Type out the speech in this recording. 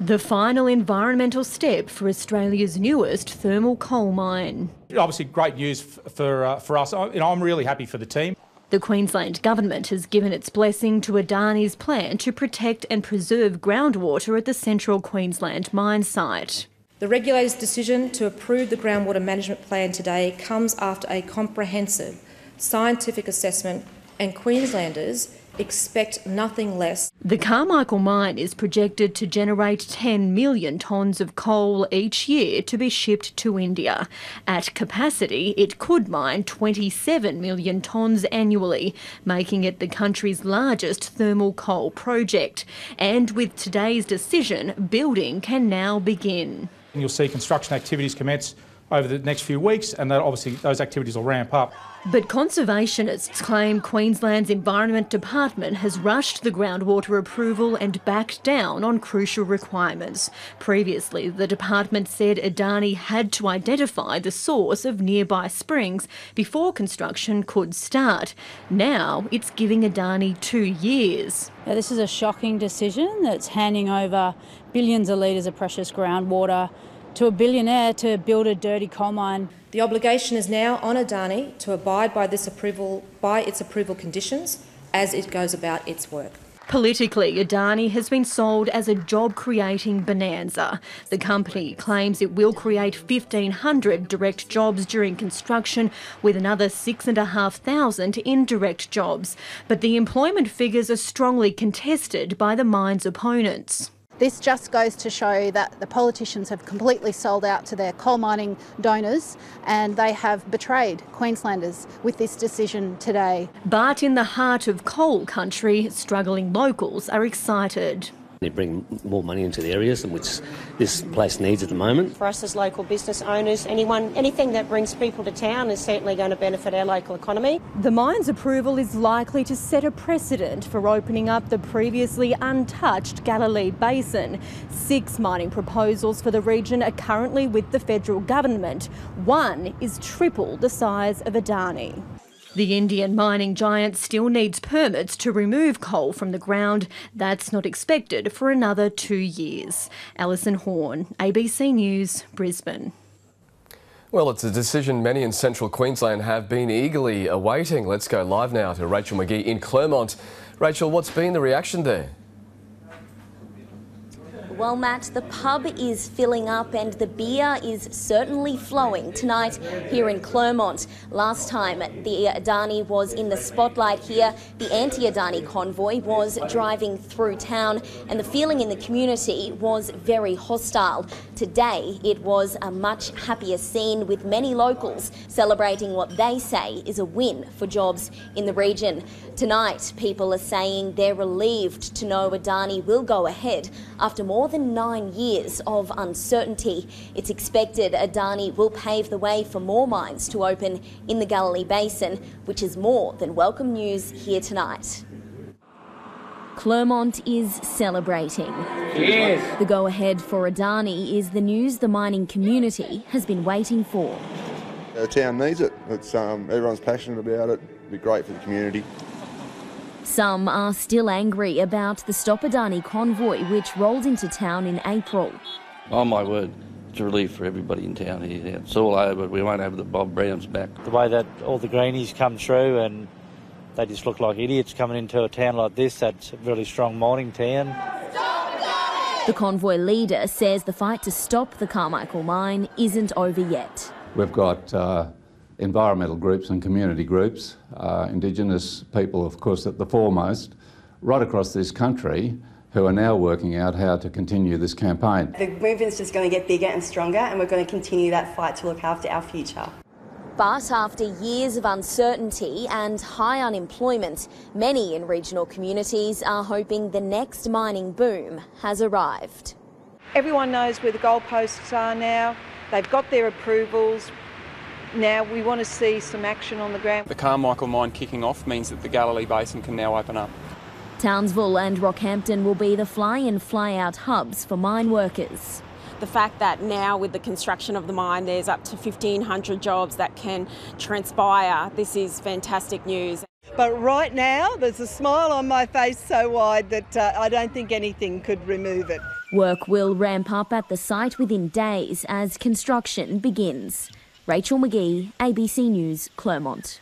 The final environmental step for Australia's newest thermal coal mine. Obviously, great news for, uh, for us. I, you know, I'm really happy for the team. The Queensland Government has given its blessing to Adani's plan to protect and preserve groundwater at the central Queensland mine site. The regulator's decision to approve the groundwater management plan today comes after a comprehensive scientific assessment, and Queenslanders expect nothing less. The Carmichael mine is projected to generate 10 million tonnes of coal each year to be shipped to India. At capacity, it could mine 27 million tonnes annually, making it the country's largest thermal coal project. And with today's decision, building can now begin. You'll see construction activities commence over the next few weeks, and that obviously those activities will ramp up. But conservationists claim Queensland's Environment Department has rushed the groundwater approval and backed down on crucial requirements. Previously, the department said Adani had to identify the source of nearby springs before construction could start. Now it's giving Adani two years. Now, this is a shocking decision that's handing over billions of litres of precious groundwater to a billionaire to build a dirty coal mine. The obligation is now on Adani to abide by this approval by its approval conditions as it goes about its work. Politically, Adani has been sold as a job creating bonanza. The company claims it will create 1,500 direct jobs during construction, with another 6,500 indirect jobs. But the employment figures are strongly contested by the mine's opponents. This just goes to show that the politicians have completely sold out to their coal mining donors and they have betrayed Queenslanders with this decision today. But in the heart of coal country, struggling locals are excited. They bring more money into the areas which this place needs at the moment. For us as local business owners, anyone, anything that brings people to town is certainly going to benefit our local economy. The mine's approval is likely to set a precedent for opening up the previously untouched Galilee Basin. Six mining proposals for the region are currently with the federal government. One is triple the size of Adani. The Indian mining giant still needs permits to remove coal from the ground. That's not expected for another two years. Allyson Horn, ABC News, Brisbane. Well, it's a decision many in central Queensland have been eagerly awaiting. Let's go live now to Rachel McGee in Clermont. Rachel, what's been the reaction there? Well, Matt, the pub is filling up and the beer is certainly flowing tonight here in Clermont. Last time the Adani was in the spotlight here, the anti-Adani convoy was driving through town and the feeling in the community was very hostile. Today, it was a much happier scene with many locals celebrating what they say is a win for jobs in the region. Tonight, people are saying they're relieved to know Adani will go ahead after more than nine years of uncertainty. It's expected Adani will pave the way for more mines to open in the Galilee Basin, which is more than welcome news here tonight. Clermont is celebrating. Yes. The go ahead for Adani is the news the mining community has been waiting for. The town needs it. It's, um, everyone's passionate about it. It'd be great for the community. Some are still angry about the Stop Adani convoy, which rolled into town in April. Oh my word, it's a relief for everybody in town here. It's all over. We won't have the Bob Browns back. The way that all the greenies come through and they just look like idiots coming into a town like this. That's a really strong mining town. The convoy leader says the fight to stop the Carmichael mine isn't over yet. We've got uh, environmental groups and community groups, uh, Indigenous people, of course, at the foremost, right across this country who are now working out how to continue this campaign. The movement's just going to get bigger and stronger, and we're going to continue that fight to look after our future. But after years of uncertainty and high unemployment, many in regional communities are hoping the next mining boom has arrived. Everyone knows where the goalposts are now. They've got their approvals. Now we want to see some action on the ground. The Carmichael mine kicking off means that the Galilee Basin can now open up. Townsville and Rockhampton will be the fly in, fly out hubs for mine workers. The fact that now, with the construction of the mine, there's up to 1,500 jobs that can transpire, this is fantastic news. But right now, there's a smile on my face so wide that uh, I don't think anything could remove it. Work will ramp up at the site within days as construction begins. Rachel McGee, ABC News, Clermont.